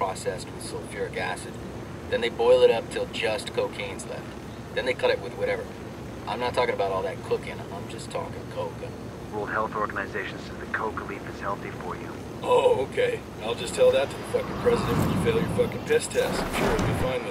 processed with sulfuric acid. Then they boil it up till just cocaine's left. Then they cut it with whatever. I'm not talking about all that cooking. I'm just talking coca. World Health Organization says the coca leaf is healthy for you. Oh, okay. I'll just tell that to the fucking president when you fail your fucking piss test. I'm sure he'll be fine with.